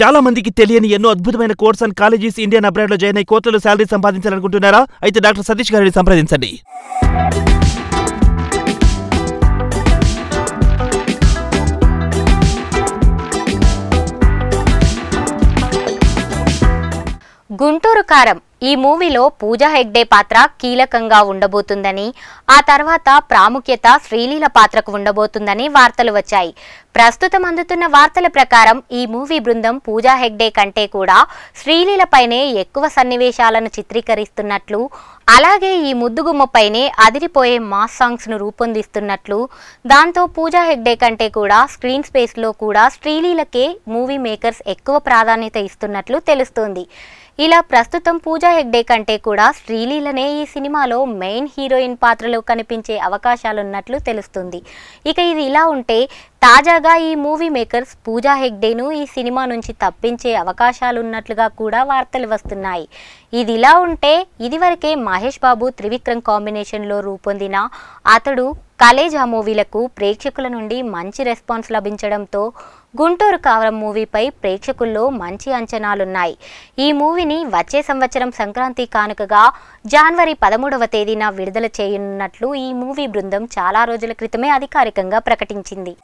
చాలా మందికి తెలియని ఎన్నో అద్భుతమైన కోర్స్ అండ్ కాలేజెస్ ఇండియన్ అబ్రాడ్లో జాయిన్ అయి కోట్లలో శాలరీ సంపాదించాలనుకుంటున్నారా? అయితే డాక్టర్ సతీష్ గారిని సంప్రదించండి. గుంటూరు కారం. ఈ మూవీలో పూజా హెగ్డే పాత్ర కీలకంగా ఉండబోతుందని ఆ తర్వాత ప్రాముఖ్యత శ్రీలీల పాత్రకు ఉండబోతుందని వార్తలు వచ్చాయి. ప్రస్తుతం అందుతున్న వార్తల ప్రకారం ఈ మూవీ బృందం పూజా హెగ్డే కంటే కూడా శ్రీలీలపైనే ఎక్కువ సన్నివేశాలను చిత్రీకరిస్తున్నట్లు అలాగే ఈ ముద్దుగుమ్మపైనే అదిరిపోయే మాస్ సాంగ్స్ను రూపొందిస్తున్నట్లు దాంతో పూజా హెగ్డే కంటే కూడా స్క్రీన్ స్పేస్లో కూడా శ్రీలీలకే మూవీ మేకర్స్ ఎక్కువ ప్రాధాన్యత ఇస్తున్నట్లు తెలుస్తోంది. ఇలా ప్రస్తుతం పూజా హెగ్డే కంటే కూడా శ్రీలీలనే ఈ సినిమాలో మెయిన్ హీరోయిన్ పాత్రలో కనిపించే అవకాశాలున్నట్లు తెలుస్తుంది. ఇక ఇది ఇలా ఉంటే తాజాగా ఈ మూవీ మేకర్స్ పూజా హెగ్డేను ఈ సినిమా నుంచి తప్పించే అవకాశాలున్నట్లుగా కూడా వార్తలు వస్తున్నాయి. ఇది ఇలా ఉంటే ఇదివరకే మహేష్ బాబు త్రివిక్రమ్ కాంబినేషన్లో రూపొందిన అతడు కలేజా మూవీలకు ప్రేక్షకుల నుండి మంచి రెస్పాన్స్ లభించడంతో గుంటూరు కావరం మూవీపై ప్రేక్షకుల్లో మంచి అంచనాలున్నాయి. ఈ మూవీని వచ్చే సంవత్సరం సంక్రాంతి కానుకగా జనవరి పదమూడవ తేదీన విడుదల చేయనున్నట్లు ఈ మూవీ బృందం చాలా రోజుల క్రితమే అధికారికంగా ప్రకటించింది.